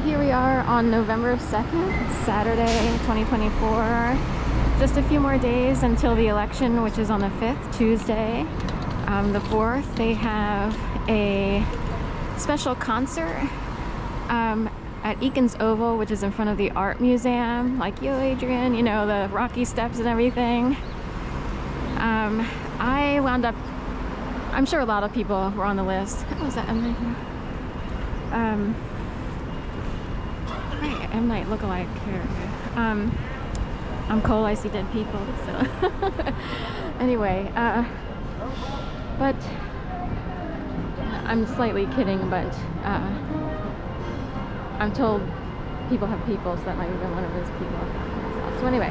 Here we are on November 2nd, Saturday, 2024. Just a few more days until the election, which is on the 5th, Tuesday. Um, the 4th, they have a special concert um, at Eakins Oval, which is in front of the Art Museum. Like, yo, Adrian, you know, the rocky steps and everything. Um, I wound up, I'm sure a lot of people were on the list. What was that? Um, M. Night lookalike character. Um, I'm Cole, I see dead people, so. anyway, uh, but I'm slightly kidding, but uh, I'm told people have people, so that might have been one of those people. So anyway,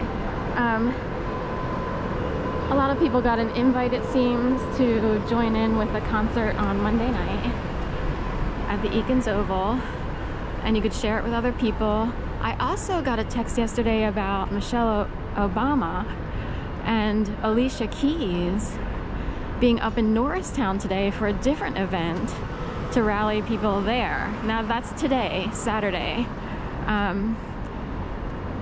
um, a lot of people got an invite, it seems, to join in with the concert on Monday night at the Eakins Oval, and you could share it with other people. I also got a text yesterday about Michelle Obama and Alicia Keys being up in Norristown today for a different event to rally people there. Now that's today, Saturday. Um,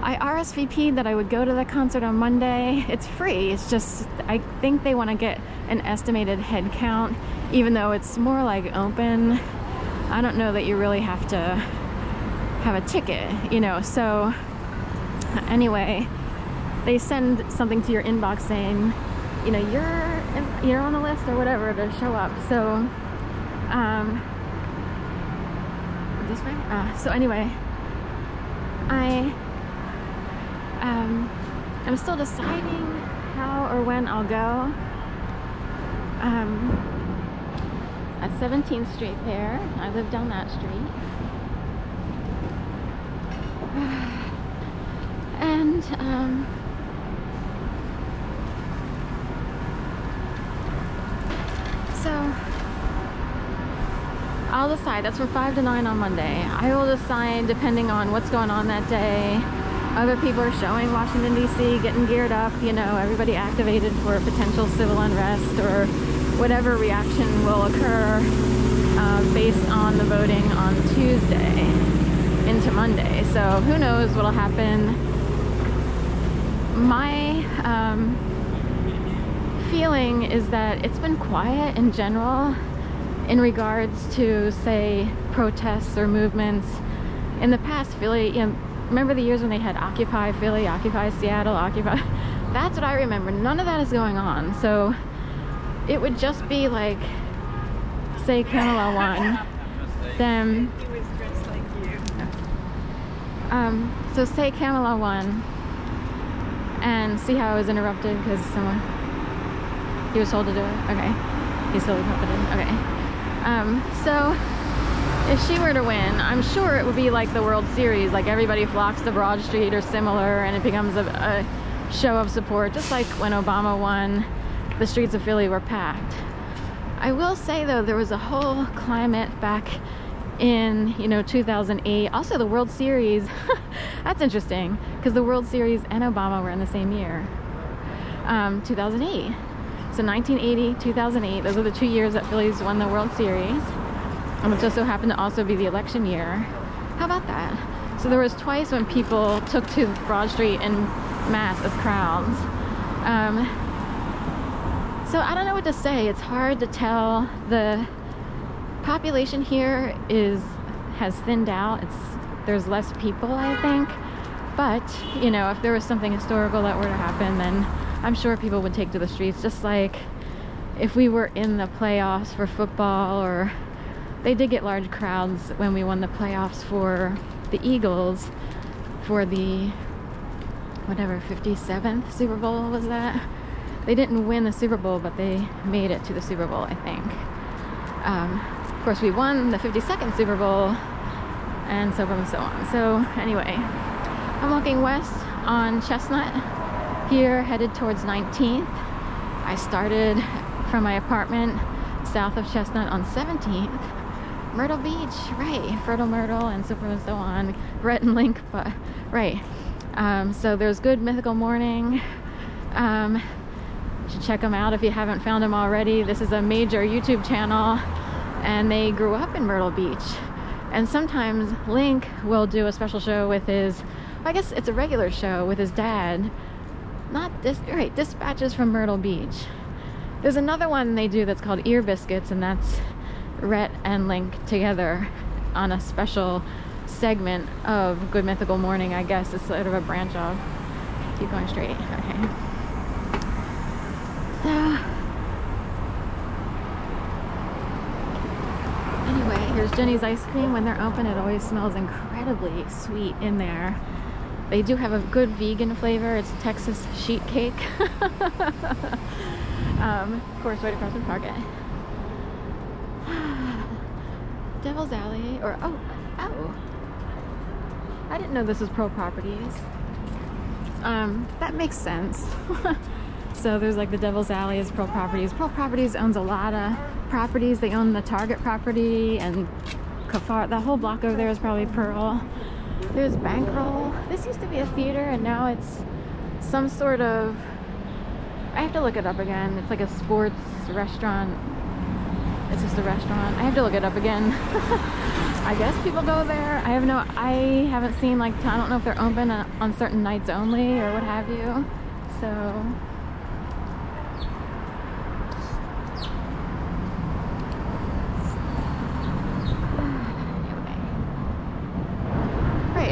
I RSVP'd that I would go to the concert on Monday. It's free. It's just, I think they want to get an estimated head count, even though it's more like open. I don't know that you really have to have a ticket, you know. So, anyway, they send something to your inbox saying, you know, you're you're on the list or whatever to show up. So, um, this way. Uh, so anyway, I um, I'm still deciding how or when I'll go. Um, at 17th Street there. I live down that street. And um, so I'll decide. That's from 5 to 9 on Monday. I will decide depending on what's going on that day. Other people are showing Washington, D.C., getting geared up, you know, everybody activated for potential civil unrest or whatever reaction will occur uh, based on the voting on Tuesday into Monday. So who knows what'll happen. My um, feeling is that it's been quiet in general in regards to, say, protests or movements. In the past, Philly, you know, remember the years when they had Occupy Philly, Occupy Seattle, Occupy? That's what I remember. None of that is going on. So it would just be like, say Kamala—one, then, um, so say Kamala won, and see how I was interrupted because someone, he was told to do it? Okay. He's totally competent. Okay. Um, so if she were to win, I'm sure it would be like the World Series, like everybody flocks to Broad Street or similar, and it becomes a, a show of support, just like when Obama won, the streets of Philly were packed. I will say though, there was a whole climate back in, you know, 2008. Also the World Series, that's interesting, because the World Series and Obama were in the same year, um, 2008. So 1980, 2008, those are the two years that Phillies won the World Series. And it just so happened to also be the election year. How about that? So there was twice when people took to Broad Street in mass as crowds. Um, so I don't know what to say. It's hard to tell. The population here is has thinned out. It's there's less people, I think. But, you know, if there was something historical that were to happen, then I'm sure people would take to the streets just like if we were in the playoffs for football or they did get large crowds when we won the playoffs for the Eagles for the whatever 57th Super Bowl was that they didn't win the Super Bowl but they made it to the Super Bowl I think um, course we won the 52nd Super Bowl and so forth and so on so anyway I'm walking west on Chestnut here headed towards 19th I started from my apartment south of Chestnut on 17th Myrtle Beach, right, Fertile Myrtle and so forth and so on, Rhett and Link, but right. Um, so there's Good Mythical Morning. Um, you should check them out if you haven't found them already. This is a major YouTube channel and they grew up in Myrtle Beach. And sometimes Link will do a special show with his, I guess it's a regular show with his dad. Not this, right, Dispatches from Myrtle Beach. There's another one they do that's called Ear Biscuits, and that's Rhett and Link together on a special segment of Good Mythical Morning, I guess. It's sort of a branch off. Keep going straight. Okay. So, Jeni's ice cream. When they're open, it always smells incredibly sweet in there. They do have a good vegan flavor. It's Texas sheet cake. um, of course, right across from Target. Devil's Alley, or oh, oh. I didn't know this was Pro Properties. Um, that makes sense. so there's like the Devil's Alley is Pro Properties. Pro Properties owns a lot of properties. They own the Target property and Kafar. That whole block over there is probably Pearl. There's Bankroll. This used to be a theater and now it's some sort of. I have to look it up again. It's like a sports restaurant. It's just a restaurant. I have to look it up again. I guess people go there. I have no. I haven't seen like. I don't know if they're open on certain nights only or what have you. So.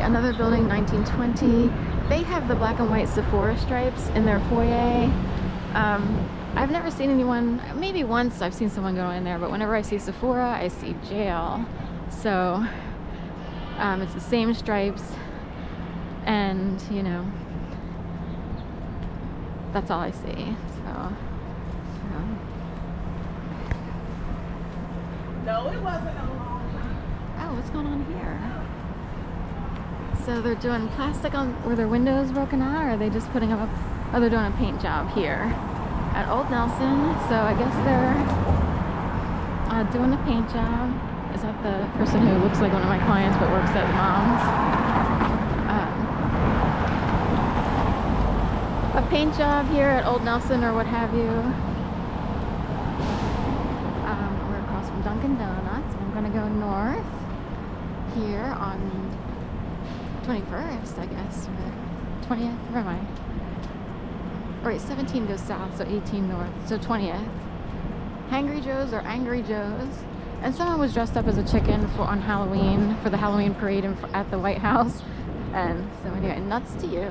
Another building 1920 they have the black and white Sephora stripes in their foyer. Um, I've never seen anyone maybe once I've seen someone go in there but whenever I see Sephora I see jail. So um, it's the same stripes and you know that's all I see so, no it wasn't a long time. Oh what's going on here so they're doing plastic on where their windows broken out, or are they just putting up? Oh, they're doing a paint job here at Old Nelson. So I guess they're uh, doing a paint job. Is that the person who looks like one of my clients but works at Mom's? Um, a paint job here at Old Nelson or what have you. Um, we're across from Dunkin' Donuts. I'm gonna go north here on 21st, I guess, or 20th, where am I? Or wait, 17 goes south, so 18 north, so 20th. Hangry Joe's or Angry Joe's. And someone was dressed up as a chicken for on Halloween, for the Halloween parade in, at the White House. And so anyway, nuts to you.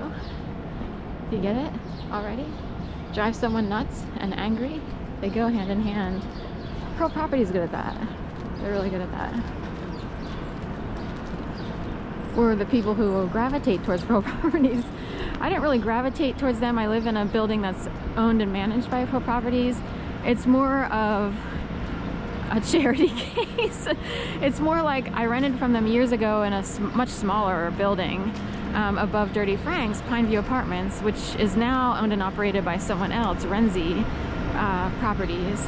Do you get it already? Drive someone nuts and angry, they go hand in hand. Pro Property's good at that. They're really good at that or the people who gravitate towards pro properties. I didn't really gravitate towards them. I live in a building that's owned and managed by pro properties. It's more of a charity case. it's more like I rented from them years ago in a much smaller building um, above Dirty Frank's, Pineview Apartments, which is now owned and operated by someone else, Renzi uh, Properties.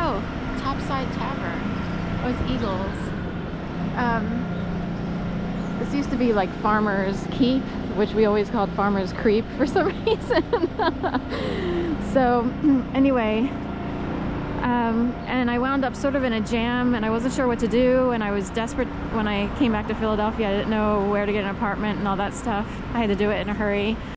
Oh, Topside Tavern. Oh, it's Eagles. Um, this used to be like Farmer's Keep, which we always called Farmer's Creep for some reason. so anyway, um, and I wound up sort of in a jam and I wasn't sure what to do and I was desperate when I came back to Philadelphia. I didn't know where to get an apartment and all that stuff. I had to do it in a hurry.